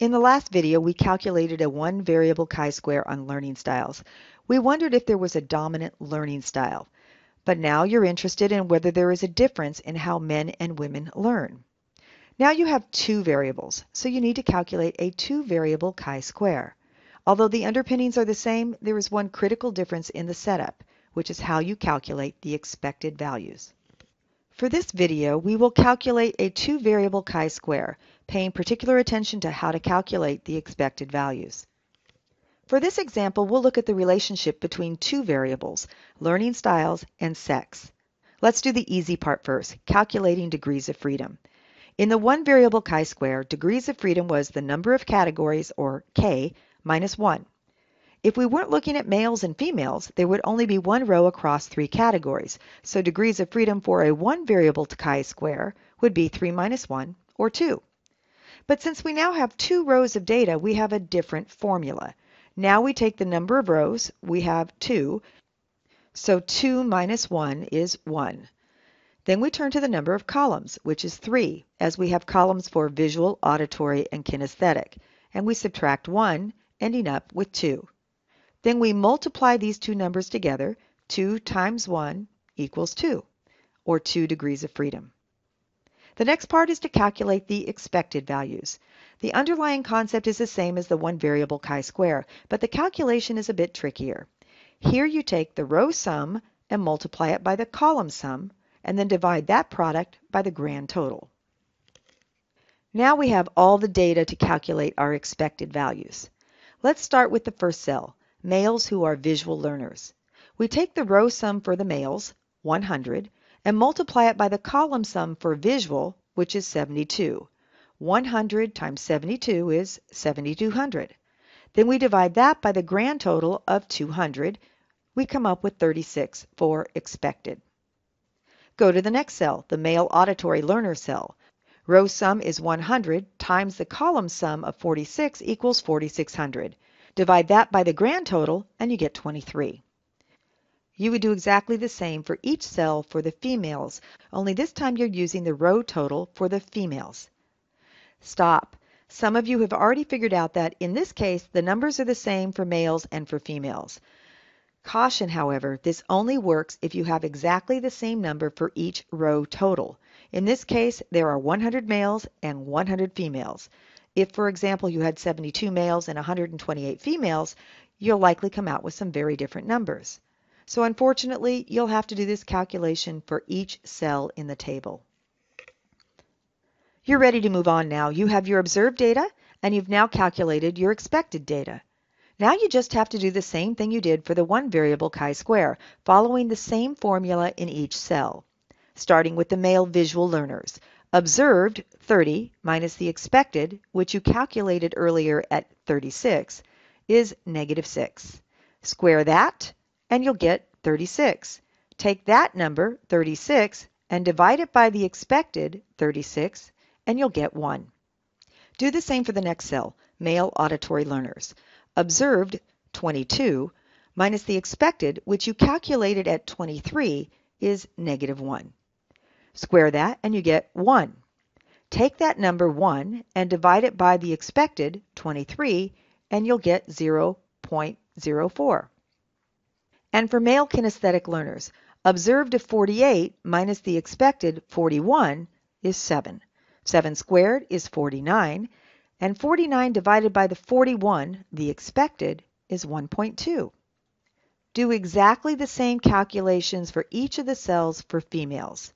In the last video, we calculated a one variable chi-square on learning styles. We wondered if there was a dominant learning style, but now you're interested in whether there is a difference in how men and women learn. Now you have two variables, so you need to calculate a two variable chi-square. Although the underpinnings are the same, there is one critical difference in the setup, which is how you calculate the expected values. For this video, we will calculate a two variable chi-square, paying particular attention to how to calculate the expected values. For this example, we'll look at the relationship between two variables, learning styles and sex. Let's do the easy part first, calculating degrees of freedom. In the one variable chi-square, degrees of freedom was the number of categories, or k, minus 1. If we weren't looking at males and females, there would only be one row across three categories, so degrees of freedom for a one variable chi-square would be 3 minus 1, or 2. But since we now have two rows of data, we have a different formula. Now we take the number of rows, we have 2, so 2 minus 1 is 1. Then we turn to the number of columns, which is 3, as we have columns for visual, auditory, and kinesthetic, and we subtract 1, ending up with 2. Then we multiply these two numbers together, 2 times 1 equals 2, or 2 degrees of freedom. The next part is to calculate the expected values. The underlying concept is the same as the one variable chi-square, but the calculation is a bit trickier. Here you take the row sum and multiply it by the column sum, and then divide that product by the grand total. Now we have all the data to calculate our expected values. Let's start with the first cell, males who are visual learners. We take the row sum for the males, 100, and multiply it by the column sum for visual, which is 72. 100 times 72 is 7200. Then we divide that by the grand total of 200. We come up with 36 for expected. Go to the next cell, the male auditory learner cell. Row sum is 100 times the column sum of 46 equals 4600. Divide that by the grand total and you get 23. You would do exactly the same for each cell for the females, only this time you're using the row total for the females. Stop. Some of you have already figured out that in this case the numbers are the same for males and for females. Caution, however, this only works if you have exactly the same number for each row total. In this case, there are 100 males and 100 females. If, for example, you had 72 males and 128 females, you'll likely come out with some very different numbers. So unfortunately, you'll have to do this calculation for each cell in the table. You're ready to move on now. You have your observed data, and you've now calculated your expected data. Now you just have to do the same thing you did for the one variable chi-square, following the same formula in each cell. Starting with the male visual learners. Observed, 30, minus the expected, which you calculated earlier at 36, is negative 6. Square that, and you'll get 36. Take that number, 36, and divide it by the expected, 36, and you'll get 1. Do the same for the next cell, male auditory learners. Observed, 22, minus the expected, which you calculated at 23, is negative 1. Square that, and you get 1. Take that number 1 and divide it by the expected, 23, and you'll get 0.04. And for male kinesthetic learners, observed of 48 minus the expected 41 is 7. 7 squared is 49, and 49 divided by the 41, the expected, is 1.2. Do exactly the same calculations for each of the cells for females.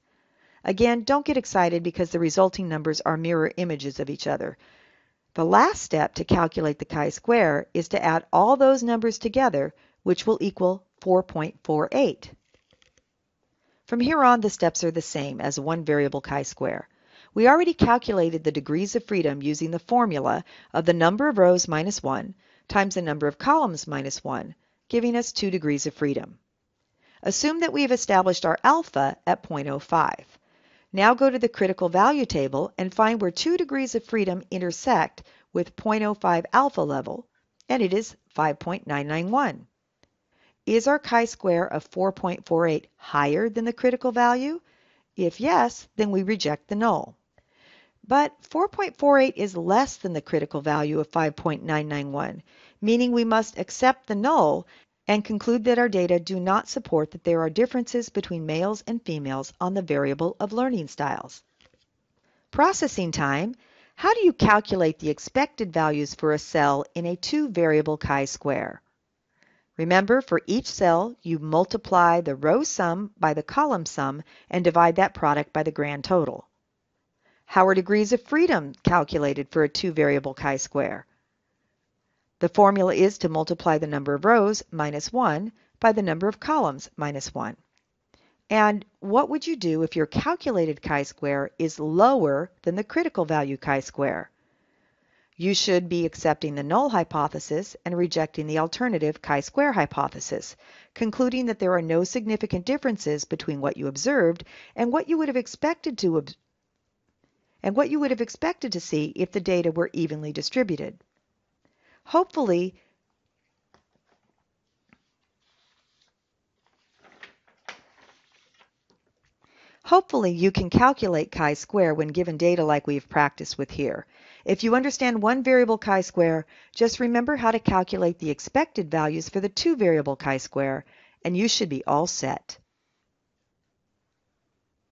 Again, don't get excited because the resulting numbers are mirror images of each other. The last step to calculate the chi-square is to add all those numbers together, which will equal 4.48. From here on, the steps are the same as one variable chi-square. We already calculated the degrees of freedom using the formula of the number of rows minus 1 times the number of columns minus 1, giving us 2 degrees of freedom. Assume that we have established our alpha at 0.05. Now go to the critical value table and find where 2 degrees of freedom intersect with 0.05 alpha level, and it is 5.991. Is our chi-square of 4.48 higher than the critical value? If yes, then we reject the null. But 4.48 is less than the critical value of 5.991, meaning we must accept the null and conclude that our data do not support that there are differences between males and females on the variable of learning styles. Processing time. How do you calculate the expected values for a cell in a two-variable chi-square? Remember, for each cell, you multiply the row sum by the column sum and divide that product by the grand total. How are degrees of freedom calculated for a two-variable chi-square? The formula is to multiply the number of rows, minus 1, by the number of columns, minus 1. And what would you do if your calculated chi-square is lower than the critical value chi-square? You should be accepting the null hypothesis and rejecting the alternative chi-square hypothesis, concluding that there are no significant differences between what you observed and what you would have expected to and what you would have expected to see if the data were evenly distributed. Hopefully, Hopefully you can calculate chi-square when given data like we've practiced with here. If you understand one variable chi-square, just remember how to calculate the expected values for the two variable chi-square, and you should be all set.